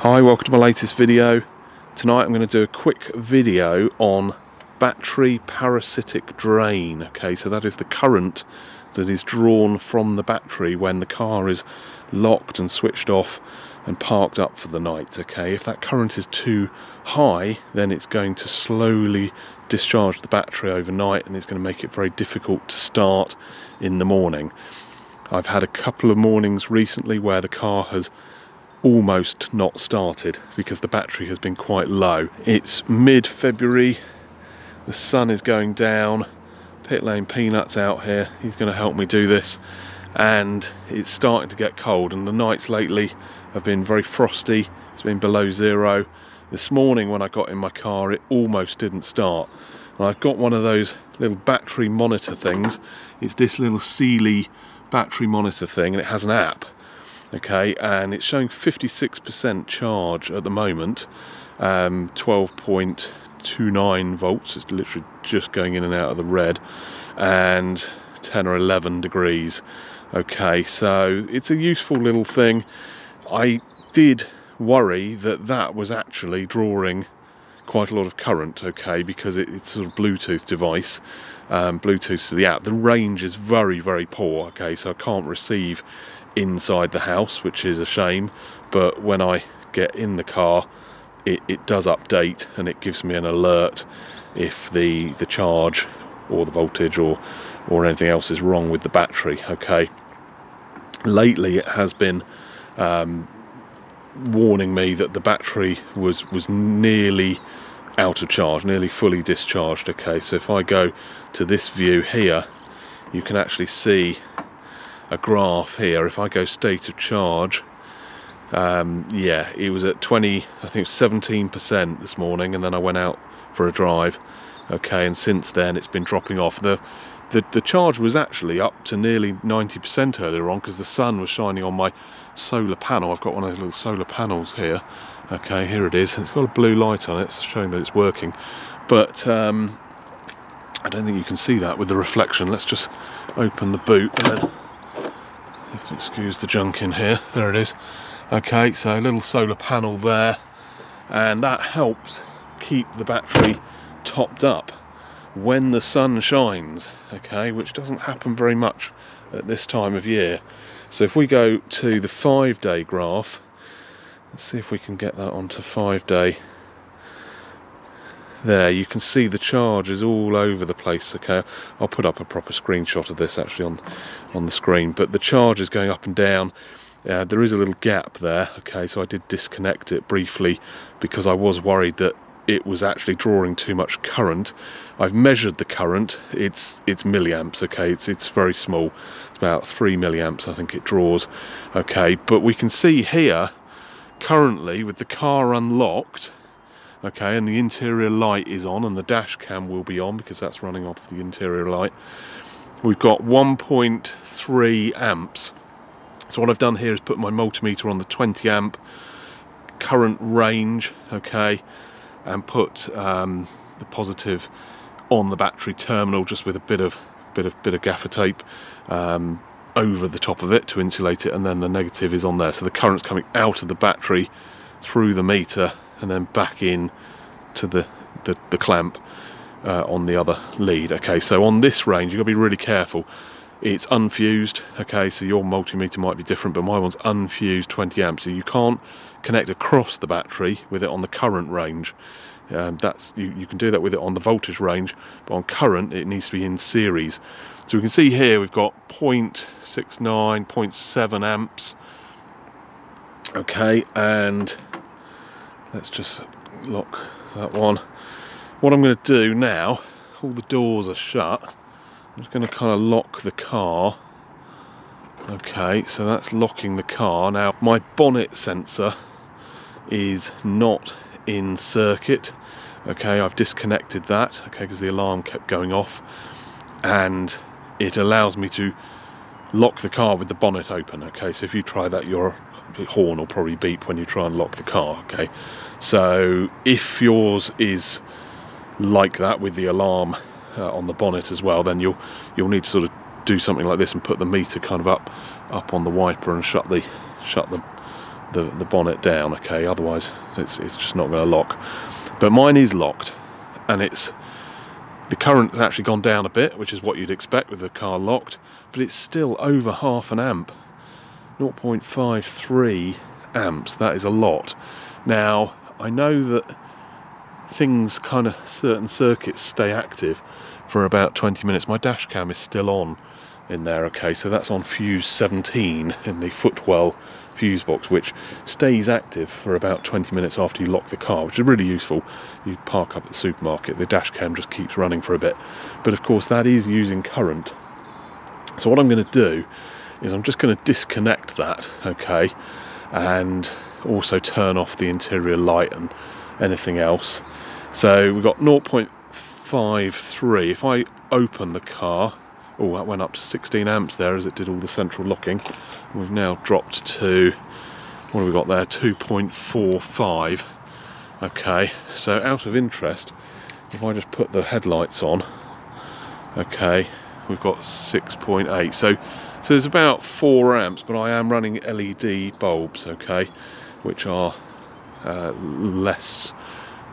Hi, welcome to my latest video. Tonight I'm going to do a quick video on battery parasitic drain. Okay, so that is the current that is drawn from the battery when the car is locked and switched off and parked up for the night. Okay, if that current is too high, then it's going to slowly discharge the battery overnight and it's going to make it very difficult to start in the morning. I've had a couple of mornings recently where the car has almost not started because the battery has been quite low. It's mid-February, the sun is going down, Pit Lane Peanuts out here, he's going to help me do this. And it's starting to get cold and the nights lately have been very frosty, it's been below zero. This morning when I got in my car it almost didn't start. And I've got one of those little battery monitor things, it's this little Sealey battery monitor thing and it has an app okay and it's showing 56% charge at the moment. Um, 12.29 volts it's literally just going in and out of the red and 10 or 11 degrees. Okay so it's a useful little thing. I did worry that that was actually drawing quite a lot of current okay because it, it's a Bluetooth device um, Bluetooth to the app. The range is very very poor okay so I can't receive inside the house, which is a shame. But when I get in the car, it, it does update and it gives me an alert if the the charge or the voltage or or anything else is wrong with the battery. Okay. Lately, it has been um, warning me that the battery was was nearly out of charge, nearly fully discharged. Okay, so if I go to this view here, you can actually see a graph here. If I go state of charge, um, yeah, it was at 20, I think 17% this morning, and then I went out for a drive. Okay, and since then it's been dropping off. The the, the charge was actually up to nearly 90% earlier on because the sun was shining on my solar panel. I've got one of those little solar panels here. Okay, here it is. It's got a blue light on it, showing that it's working. But um, I don't think you can see that with the reflection. Let's just open the boot and then excuse the junk in here. There it is. Okay so a little solar panel there. And that helps keep the battery topped up when the sun shines okay which doesn't happen very much at this time of year. So if we go to the five day graph let's see if we can get that onto five day there you can see the charges all over the place okay? I'll put up a proper screenshot of this actually on on the screen but the charge is going up and down. Uh, there is a little gap there okay? So I did disconnect it briefly because I was worried that it was actually drawing too much current. I've measured the current. It's it's milliamps okay? It's it's very small. It's about 3 milliamps I think it draws okay? But we can see here currently with the car unlocked okay and the interior light is on and the dash cam will be on because that's running off the interior light. We've got 1.3 amps. So what I've done here is put my multimeter on the 20 amp current range okay and put um, the positive on the battery terminal just with a bit of bit of bit of gaffer tape um, over the top of it to insulate it and then the negative is on there. So the current's coming out of the battery through the meter and then back in to the, the, the clamp uh, on the other lead. Okay, so on this range, you've got to be really careful. It's unfused, okay, so your multimeter might be different, but my one's unfused 20 amps, so you can't connect across the battery with it on the current range. Um, that's you, you can do that with it on the voltage range, but on current it needs to be in series. So we can see here we've got 0.69, 0.7 amps. Okay, and let's just lock that one. What I'm going to do now, all the doors are shut, I'm just going to kind of lock the car. Okay, so that's locking the car. Now, my bonnet sensor is not in circuit. Okay, I've disconnected that, okay, because the alarm kept going off. And it allows me to lock the car with the bonnet open. Okay, so if you try that, your horn will probably beep when you try and lock the car. Okay, so if yours is like that with the alarm uh, on the bonnet as well, then you'll you'll need to sort of do something like this and put the meter kind of up up on the wiper and shut the shut the the, the bonnet down, okay, otherwise it's, it's just not going to lock. But mine is locked and it's the current's actually gone down a bit, which is what you'd expect with the car locked, but it's still over half an amp. 0.53 amps, that is a lot. Now, I know that things kind of, certain circuits stay active for about 20 minutes. My dash cam is still on in there, okay, so that's on fuse 17 in the footwell fuse box, which stays active for about 20 minutes after you lock the car, which is really useful. You park up at the supermarket, the dash cam just keeps running for a bit. But of course, that is using current. So, what I'm going to do is I'm just going to disconnect that, okay, and also turn off the interior light and anything else. So, we've got 0.53. If I open the car, Oh, that went up to 16 amps there as it did all the central locking. We've now dropped to, what have we got there, 2.45. Okay, so out of interest, if I just put the headlights on, okay, we've got 6.8. So, so there's about 4 amps, but I am running LED bulbs, okay, which are uh, less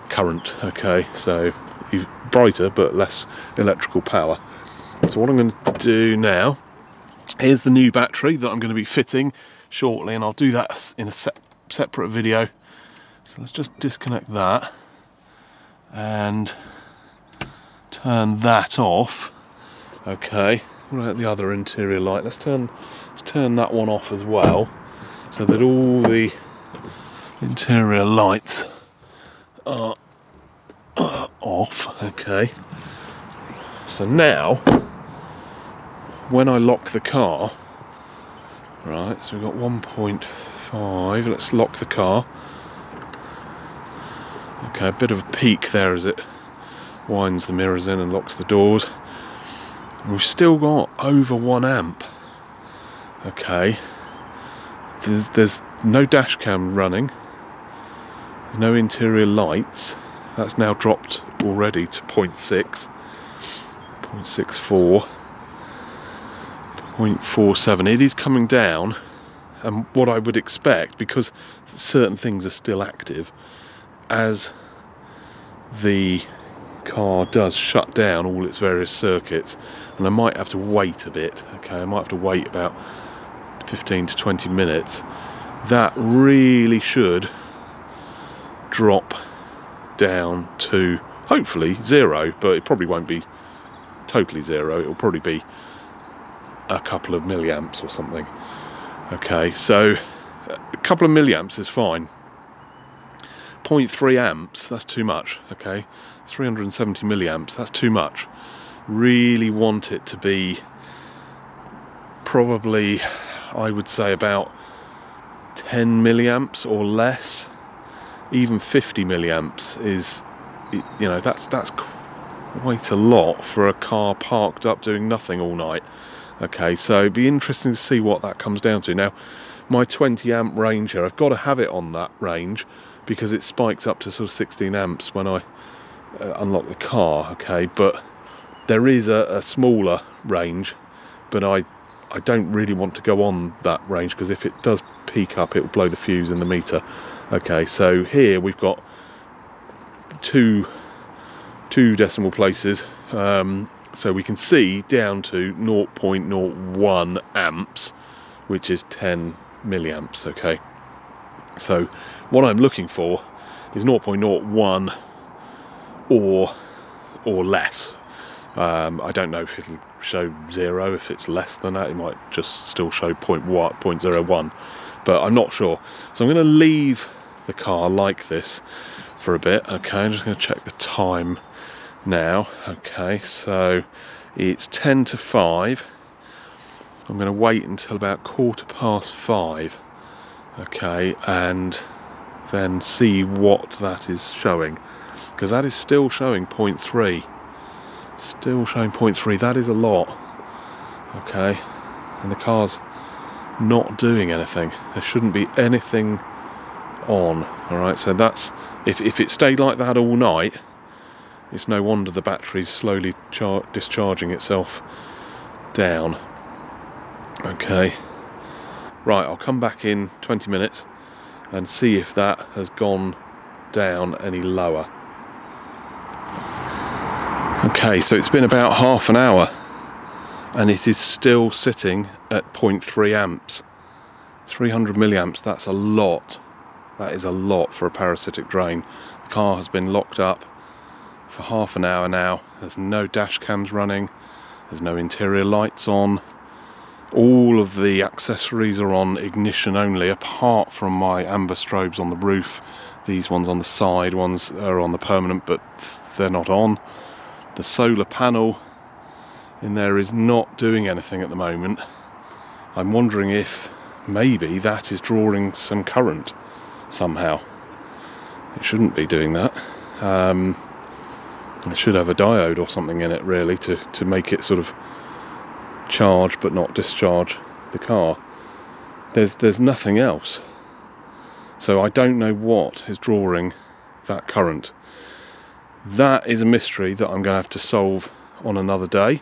current, okay, so brighter but less electrical power. So what I'm going to do now, here's the new battery that I'm going to be fitting shortly and I'll do that in a se separate video. So let's just disconnect that and turn that off. Okay, what about the other interior light? Let's turn, let's turn that one off as well so that all the interior lights are, are off. Okay, so now when I lock the car, right, so we've got 1.5, let's lock the car. Okay, a bit of a peak there as it winds the mirrors in and locks the doors. We've still got over one amp. Okay, there's, there's no dash cam running, there's no interior lights. That's now dropped already to 0.6, 0.64. 0.47 it is coming down and what I would expect because certain things are still active as the car does shut down all its various circuits and I might have to wait a bit okay I might have to wait about 15 to 20 minutes that really should drop down to hopefully zero but it probably won't be totally zero it will probably be a couple of milliamps or something. Okay, so a couple of milliamps is fine. 0.3 amps, that's too much, okay? 370 milliamps, that's too much. Really want it to be probably, I would say, about 10 milliamps or less. Even 50 milliamps is, you know, that's that's quite a lot for a car parked up doing nothing all night. Okay, so it'd be interesting to see what that comes down to. Now, my 20 amp range here, I've got to have it on that range because it spikes up to sort of 16 amps when I uh, unlock the car, okay, but there is a, a smaller range, but I I don't really want to go on that range because if it does peak up, it will blow the fuse in the meter. Okay, so here we've got two two decimal places. Um, so we can see down to 0.01 amps, which is 10 milliamps, okay? So what I'm looking for is 0.01 or or less. Um, I don't know if it'll show zero. If it's less than that, it might just still show 0.01, but I'm not sure. So I'm going to leave the car like this for a bit. Okay, I'm just going to check the time now. Okay, so it's 10 to 5. I'm going to wait until about quarter past 5. Okay, and then see what that is showing. Because that is still showing 0.3. Still showing 0.3. That is a lot. Okay, and the car's not doing anything. There shouldn't be anything on. Alright, so that's if, if it stayed like that all night it's no wonder the battery's slowly discharging itself down. Okay. Right, I'll come back in 20 minutes and see if that has gone down any lower. Okay, so it's been about half an hour and it is still sitting at 0.3 amps. 300 milliamps, that's a lot. That is a lot for a parasitic drain. The car has been locked up for half an hour now. There's no dash cams running. There's no interior lights on. All of the accessories are on ignition only, apart from my amber strobes on the roof. These ones on the side, ones are on the permanent, but they're not on. The solar panel in there is not doing anything at the moment. I'm wondering if maybe that is drawing some current somehow. It shouldn't be doing that. Um, it should have a diode or something in it really to, to make it sort of charge but not discharge the car. There's there's nothing else. So I don't know what is drawing that current. That is a mystery that I'm going to have to solve on another day.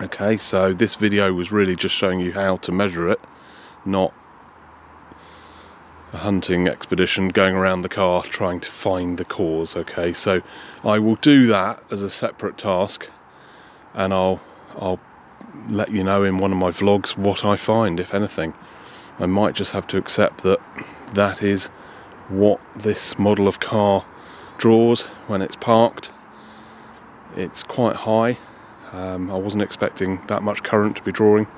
Okay, so this video was really just showing you how to measure it, not a hunting expedition going around the car trying to find the cause. Okay, so I will do that as a separate task, and I'll I'll let you know in one of my vlogs what I find, if anything. I might just have to accept that that is what this model of car draws when it's parked. It's quite high. Um, I wasn't expecting that much current to be drawing.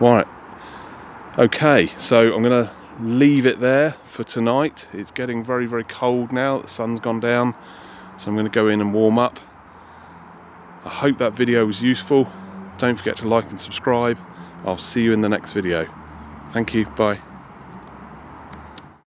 Right, Okay, so I'm going to leave it there for tonight. It's getting very, very cold now. The sun's gone down, so I'm going to go in and warm up. I hope that video was useful. Don't forget to like and subscribe. I'll see you in the next video. Thank you. Bye.